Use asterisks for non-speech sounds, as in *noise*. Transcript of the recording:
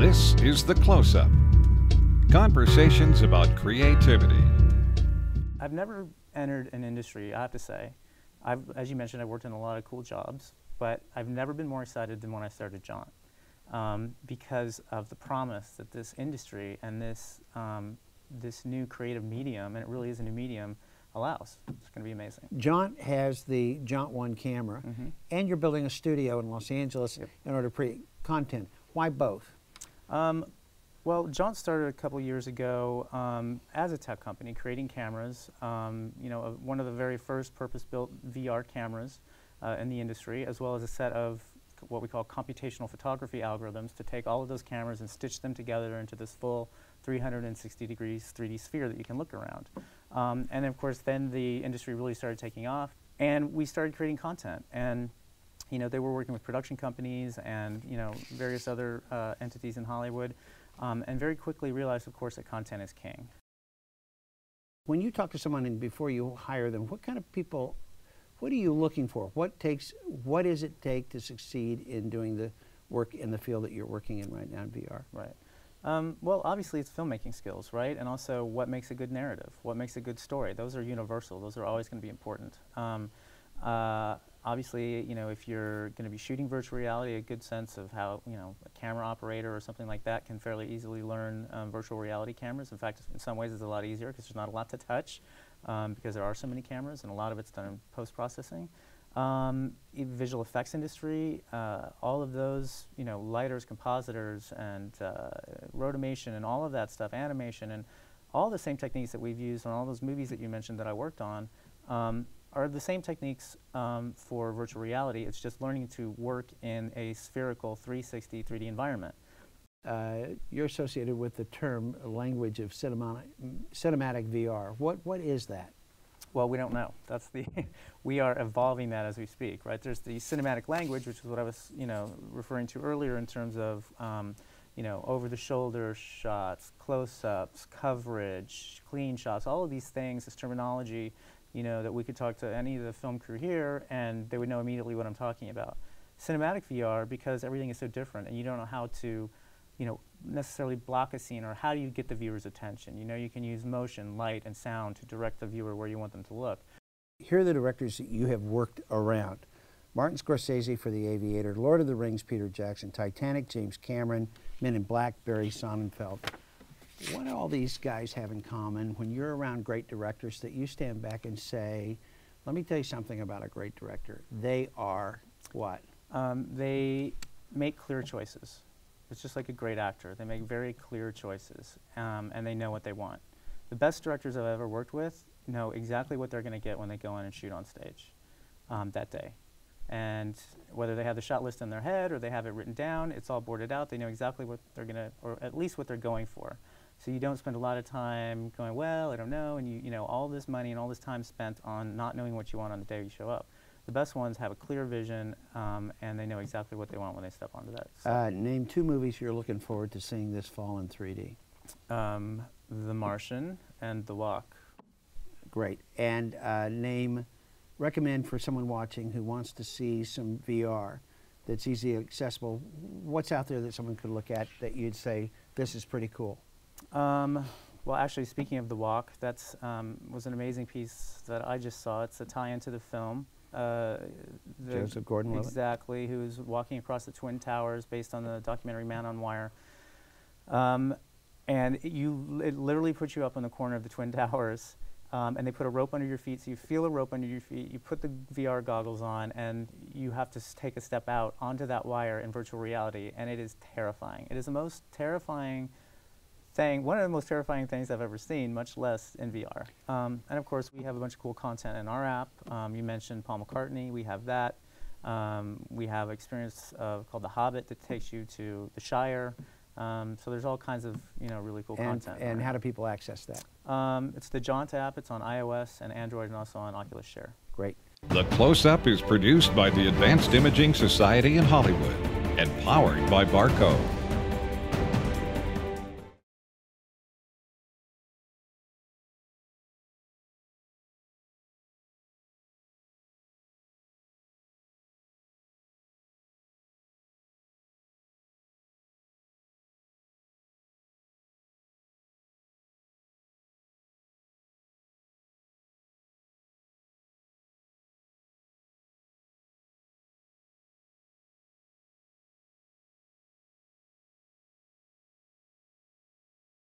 This is The Close Up Conversations about creativity. I've never entered an industry, I have to say. I've, as you mentioned, I've worked in a lot of cool jobs, but I've never been more excited than when I started Jaunt um, because of the promise that this industry and this, um, this new creative medium, and it really is a new medium, allows. It's going to be amazing. Jaunt has the Jaunt One camera, Mm-hmm. and you're building a studio in Los Angeles Yep. in order to create content. Why both? Um, well, Jaunt started a couple years ago um, as a tech company, creating cameras. Um, you know, uh, one of the very first purpose-built VR cameras uh, in the industry, as well as a set of what we call computational photography algorithms to take all of those cameras and stitch them together into this full 360 degrees 3D sphere that you can look around. Um, and of course, then the industry really started taking off, and we started creating content. And you know, they were working with production companies and, you know, various other uh, entities in Hollywood, um, and very quickly realized, of course, that content is king. When you talk to someone and before you hire them, what kind of people, what are you looking for? What takes, what does it take to succeed in doing the work in the field that you're working in right now in VR? Right. Um, well, obviously, it's filmmaking skills, right? And also, what makes a good narrative? What makes a good story? Those are universal. Those are always going to be important. Um, uh, obviously, you know, if you're going to be shooting virtual reality, a good sense of how, you know, a camera operator or something like that can fairly easily learn um, virtual reality cameras. In fact, in some ways, it's a lot easier because there's not a lot to touch um, because there are so many cameras, and a lot of it's done in post processing. Um, visual effects industry, uh, all of those, you know, lighters, compositors, and uh, rotomation, and all of that stuff, animation, and all the same techniques that we've used on all those movies that you mentioned that I worked on, um, are the same techniques um, for virtual reality. It's just learning to work in a spherical 360 3D environment. Uh, you're associated with the term language of cinematic, cinematic VR. What, what is that? Well, we don't know. That's the *laughs* we are evolving that as we speak, right? There's the cinematic language, which is what I was, you know, referring to earlier in terms of, um, you know, over-the-shoulder shots, close-ups, coverage, clean shots. All of these things, this terminology, you know, that we could talk to any of the film crew here, and they would know immediately what I'm talking about. Cinematic VR, because everything is so different, and you don't know how to, you know, necessarily block a scene or how do you get the viewer's attention. You know, you can use motion, light, and sound to direct the viewer where you want them to look. Here are the directors that you have worked around. Martin Scorsese for The Aviator, Lord of the Rings, Peter Jackson, Titanic, James Cameron, Men in Black, Barry Sonnenfeld. What all these guys have in common when you're around great directors that you stand back and say, let me tell you something about a great director. They are what? Um, they make clear choices. It's just like a great actor. They make very clear choices, um, and they know what they want. The best directors I've ever worked with know exactly what they're going to get when they go in and shoot on stage um, that day. And whether they have the shot list in their head or they have it written down, it's all boarded out. They know exactly what they're going to, or at least what they're going for. So you don't spend a lot of time going, well, I don't know, and you, you know, all this money and all this time spent on not knowing what you want on the day you show up. The best ones have a clear vision, um, and they know exactly what they want when they step onto that. set. Uh, name two movies you're looking forward to seeing this fall in 3D. um, the Martian and The Walk. Great. And uh, name, recommend for someone watching who wants to see some VR that's easily accessible. What's out there that someone could look at that you'd say, this is pretty cool? Um, well, actually, speaking of The Walk, that um, was an amazing piece that I just saw. It's a tie into the film. Uh, the Joseph Gordon-Levitt. Exactly, who's walking across the Twin Towers based on the documentary Man on Wire. Um, and it, you, it literally puts you up on the corner of the Twin Towers, um, and they put a rope under your feet, so you feel a rope under your feet. You put the VR goggles on, and you have to s- take a step out onto that wire in virtual reality, and it is terrifying. It is the most terrifying thing, one of the most terrifying things I've ever seen, much less in VR. Um, and of course, we have a bunch of cool content in our app. Um, you mentioned Paul McCartney, we have that. Um, we have experience uh, called The Hobbit that takes you to the Shire. Um, so there's all kinds of you know really cool And, content. and our how do people access that? Um, it's the Jaunt app. It's on iOS and Android, and also on Oculus Share. Great. The Close Up is produced by the Advanced Imaging Society in Hollywood and powered by Barco.